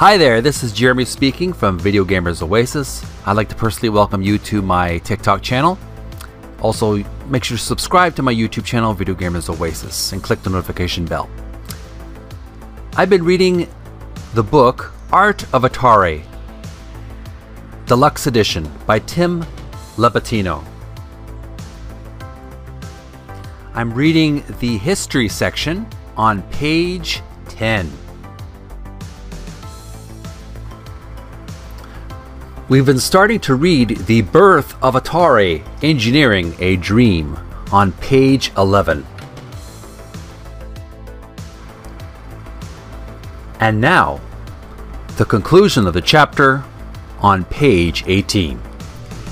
Hi there, this is Jeremy speaking from Video Gamers Oasis. I'd like to personally welcome you to my TikTok channel. Also, make sure to subscribe to my YouTube channel, Video Gamers Oasis, and click the notification bell. I've been reading the book Art of Atari, Deluxe Edition by Tim Lapetino. I'm reading the history section on page 10. We've been starting to read The Birth of Atari Engineering a Dream on page 11. And now, the conclusion of the chapter on page 18.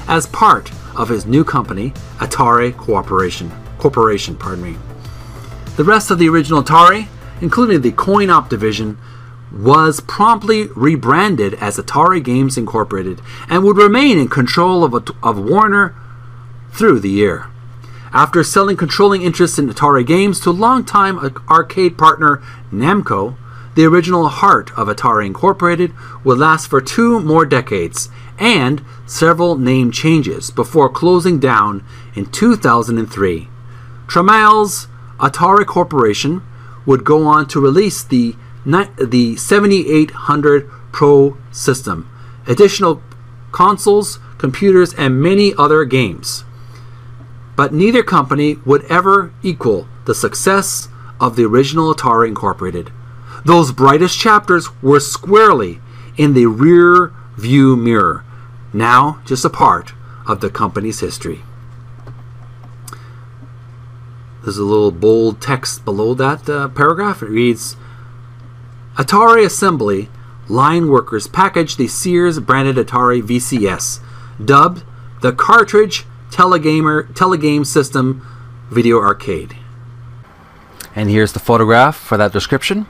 As part of his new company, Atari Corporation, Corporation, pardon me. The rest of the original Atari, including the coin op division, was promptly rebranded as Atari Games Incorporated and would remain in control of, of Warner through the year. After selling controlling interests in Atari Games to longtime arcade partner Namco, the original heart of Atari Incorporated would last for two more decades and several name changes before closing down in 2003. Tramiel's Atari Corporation would go on to release the the 7800 Pro system, additional consoles, computers, and many other games. But neither company would ever equal the success of the original Atari Incorporated. Those brightest chapters were squarely in the rear view mirror, now just a part of the company's history. There's a little bold text below that uh, paragraph. It reads Atari Assembly line workers packaged the Sears branded Atari VCS, dubbed the Cartridge Telegamer Telegame System Video Arcade. And here's the photograph for that description.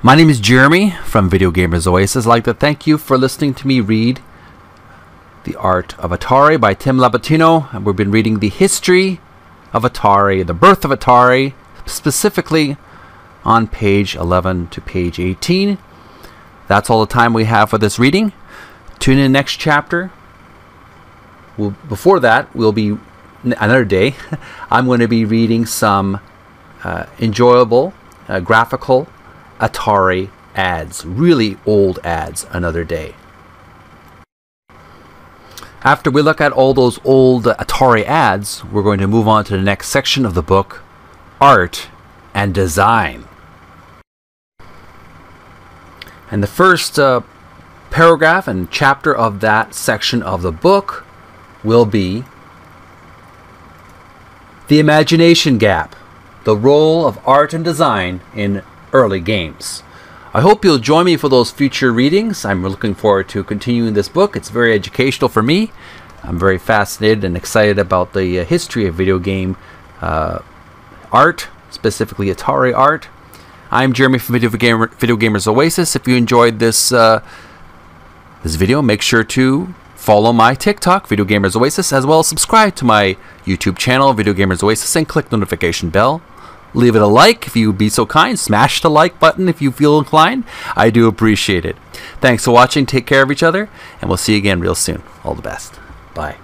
My name is Jeremy from Video Gamers Oasis. I'd like to thank you for listening to me read The Art of Atari by Tim Lapetino. And we've been reading the history of Atari, the birth of Atari, specifically on page 11 to page 18. That's all the time we have for this reading. Tune in next chapter. We'll, before that, we'll be another day. I'm going to be reading some uh, enjoyable uh, graphical Atari ads, really old ads, another day. After we look at all those old Atari ads, we're going to move on to the next section of the book Art and Design. And the first uh, paragraph and chapter of that section of the book will be The Imagination Gap The Role of Art and Design in Early Games. I hope you'll join me for those future readings. I'm looking forward to continuing this book. It's very educational for me. I'm very fascinated and excited about the uh, history of video game uh, art, specifically Atari art. I'm Jeremy from Video, Gamer, Video Gamers Oasis. If you enjoyed this uh, this video, make sure to follow my TikTok, Video Gamers Oasis, as well as subscribe to my YouTube channel, Video Gamers Oasis, and click notification bell. Leave it a like if you would be so kind. Smash the like button if you feel inclined. I do appreciate it. Thanks for watching. Take care of each other, and we'll see you again real soon. All the best. Bye.